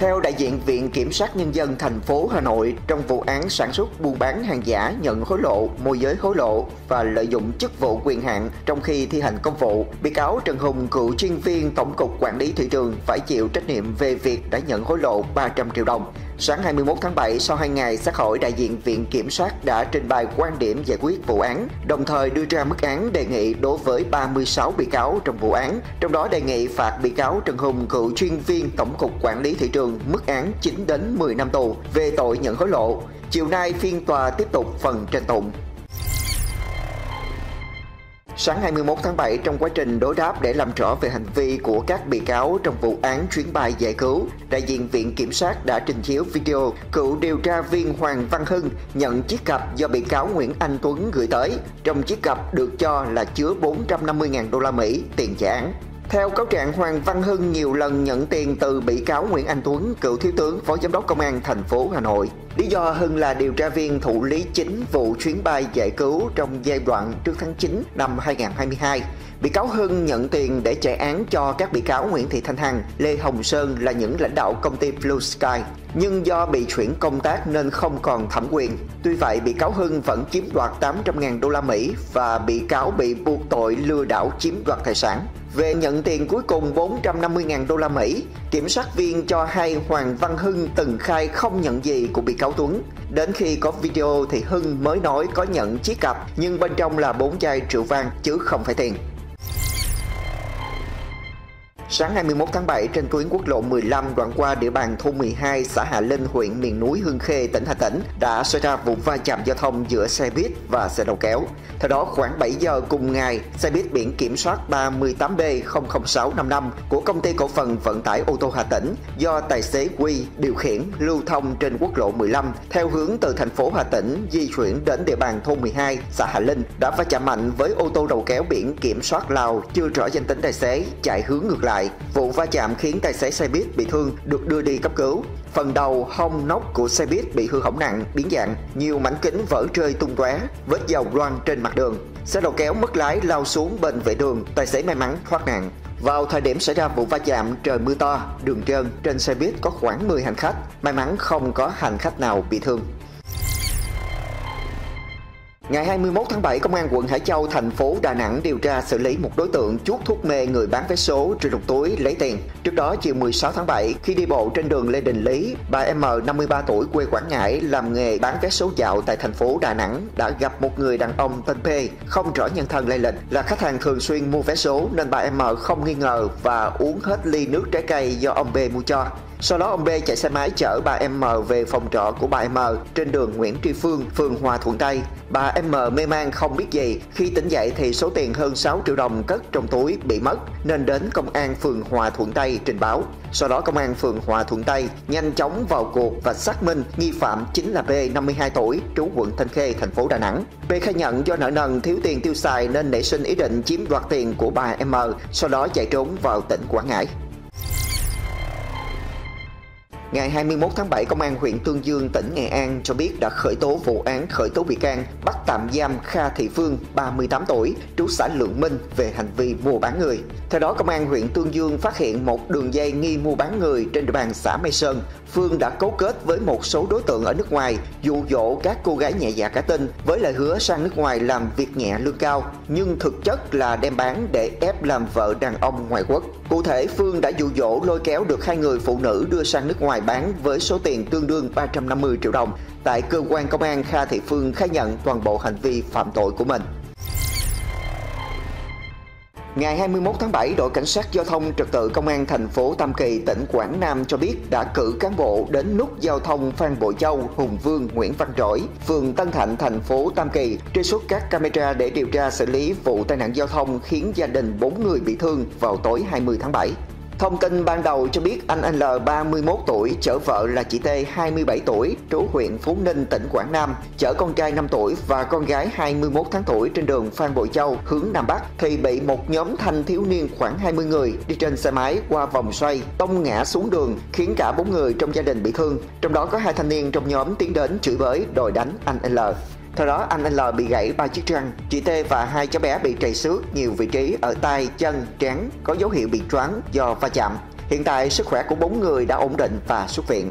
Theo đại diện Viện Kiểm sát Nhân dân thành phố Hà Nội, trong vụ án sản xuất buôn bán hàng giả, nhận hối lộ, môi giới hối lộ và lợi dụng chức vụ quyền hạn trong khi thi hành công vụ, bị cáo Trần Hùng, cựu chuyên viên Tổng cục Quản lý Thị trường phải chịu trách nhiệm về việc đã nhận hối lộ 300 triệu đồng. Sáng 21 tháng 7, sau 2 ngày xét hỏi, đại diện Viện Kiểm sát đã trình bày quan điểm giải quyết vụ án, đồng thời đưa ra mức án đề nghị đối với 36 bị cáo trong vụ án, trong đó đề nghị phạt bị cáo Trần Hùng, cựu chuyên viên Tổng cục Quản lý Thị trường, mức án 9 đến 10 năm tù về tội nhận hối lộ. Chiều nay, phiên tòa tiếp tục phần tranh tụng. Sáng 21 tháng 7, trong quá trình đối đáp để làm rõ về hành vi của các bị cáo trong vụ án chuyến bay giải cứu, đại diện Viện Kiểm sát đã trình chiếu video cựu điều tra viên Hoàng Văn Hưng nhận chiếc cặp do bị cáo Nguyễn Anh Tuấn gửi tới. Trong chiếc cặp được cho là chứa 450.000 đô la Mỹ tiền trả án. Theo cáo trạng, Hoàng Văn Hưng nhiều lần nhận tiền từ bị cáo Nguyễn Anh Tuấn, cựu thiếu tướng, phó giám đốc công an thành phố Hà Nội. Lý do Hưng là điều tra viên thụ lý chính vụ chuyến bay giải cứu trong giai đoạn trước tháng 9 năm 2022. Bị cáo Hưng nhận tiền để chạy án cho các bị cáo Nguyễn Thị Thanh Hằng, Lê Hồng Sơn là những lãnh đạo công ty Blue Sky. Nhưng do bị chuyển công tác nên không còn thẩm quyền. Tuy vậy, bị cáo Hưng vẫn chiếm đoạt 800.000 đô la Mỹ và bị cáo bị buộc tội lừa đảo chiếm đoạt tài sản. Về nhận tiền cuối cùng 450.000 đô la Mỹ, kiểm sát viên cho hay Hoàng Văn Hưng từng khai không nhận gì của bị cáo Tuấn. Đến khi có video thì Hưng mới nói có nhận chiếc cặp nhưng bên trong là bốn chai rượu vang chứ không phải tiền. Sáng 21 tháng 7 trên tuyến quốc lộ 15 đoạn qua địa bàn thôn 12 xã Hà Linh huyện miền núi Hương Khê tỉnh Hà Tĩnh đã xảy ra vụ va chạm giao thông giữa xe buýt và xe đầu kéo. Theo đó khoảng 7 giờ cùng ngày, xe buýt biển kiểm soát 38B00655 của công ty cổ phần vận tải ô tô Hà Tĩnh do tài xế Quy điều khiển lưu thông trên quốc lộ 15 theo hướng từ thành phố Hà Tĩnh di chuyển đến địa bàn thôn 12 xã Hà Linh đã va chạm mạnh với ô tô đầu kéo biển kiểm soát Lào chưa rõ danh tính tài xế chạy hướng ngược lại lại. Vụ va chạm khiến tài xế xe buýt bị thương được đưa đi cấp cứu. Phần đầu, hông, nóc của xe buýt bị hư hỏng nặng, biến dạng, nhiều mảnh kính vỡ rơi tung tóe, vết dầu loang trên mặt đường. Xe đầu kéo mất lái lao xuống bên vệ đường, tài xế may mắn thoát nạn. Vào thời điểm xảy ra vụ va chạm, trời mưa to, đường trơn, trên xe buýt có khoảng 10 hành khách, may mắn không có hành khách nào bị thương. Ngày 21 tháng 7, Công an quận Hải Châu, thành phố Đà Nẵng điều tra xử lý một đối tượng chuốt thuốc mê người bán vé số rồi đục túi lấy tiền. Trước đó, chiều 16 tháng 7, khi đi bộ trên đường Lê Đình Lý, bà M 53 tuổi quê Quảng Ngãi làm nghề bán vé số dạo tại thành phố Đà Nẵng đã gặp một người đàn ông tên P, không rõ nhân thân lai lịch, là khách hàng thường xuyên mua vé số nên bà M không nghi ngờ và uống hết ly nước trái cây do ông B mua cho. Sau đó ông B chạy xe máy chở bà M về phòng trọ của bà M trên đường Nguyễn Tri Phương, phường Hòa Thuận Tây. Bà M mê man không biết gì, khi tỉnh dậy thì số tiền hơn 6 triệu đồng cất trong túi bị mất nên đến công an phường Hòa Thuận Tây trình báo. Sau đó công an phường Hòa Thuận Tây nhanh chóng vào cuộc và xác minh nghi phạm chính là B 52 tuổi, trú quận Thanh Khê, thành phố Đà Nẵng. B khai nhận do nợ nần thiếu tiền tiêu xài nên nảy sinh ý định chiếm đoạt tiền của bà M, sau đó chạy trốn vào tỉnh Quảng Ngãi. Ngày 21 tháng 7, Công an huyện Tương Dương, tỉnh Nghệ An cho biết đã khởi tố vụ án khởi tố bị can, bắt tạm giam Kha Thị Phương, 38 tuổi, trú xã Lượng Minh về hành vi mua bán người. Theo đó, Công an huyện Tương Dương phát hiện một đường dây nghi mua bán người trên địa bàn xã Mây Sơn. Phương đã cấu kết với một số đối tượng ở nước ngoài, dụ dỗ các cô gái nhẹ dạ cả tin với lời hứa sang nước ngoài làm việc nhẹ lương cao, nhưng thực chất là đem bán để ép làm vợ đàn ông ngoại quốc. Cụ thể, Phương đã dụ dỗ lôi kéo được hai người phụ nữ đưa sang nước ngoài bán với số tiền tương đương 350 triệu đồng. Tại cơ quan công an, Kha Thị Phương khai nhận toàn bộ hành vi phạm tội của mình. Ngày 21 tháng 7, đội cảnh sát giao thông trật tự công an thành phố Tam Kỳ, tỉnh Quảng Nam cho biết đã cử cán bộ đến nút giao thông Phan Bội Châu, Hùng Vương, Nguyễn Văn Trỗi, phường Tân Thạnh, thành phố Tam Kỳ, truy xuất các camera để điều tra xử lý vụ tai nạn giao thông khiến gia đình 4 người bị thương vào tối 20 tháng 7. Thông tin ban đầu cho biết anh L 31 tuổi, chở vợ là chị T 27 tuổi, trú huyện Phú Ninh, tỉnh Quảng Nam, chở con trai 5 tuổi và con gái 21 tháng tuổi trên đường Phan Bội Châu, hướng Nam Bắc, thì bị một nhóm thanh thiếu niên khoảng 20 người đi trên xe máy qua vòng xoay, tông ngã xuống đường, khiến cả bốn người trong gia đình bị thương. Trong đó có hai thanh niên trong nhóm tiến đến chửi bới, đòi đánh anh L theo đó, anh L bị gãy ba chiếc răng, chị T và hai cháu bé bị trầy xước nhiều vị trí ở tay, chân, trán có dấu hiệu bị choáng do va chạm. Hiện tại sức khỏe của bốn người đã ổn định và xuất viện.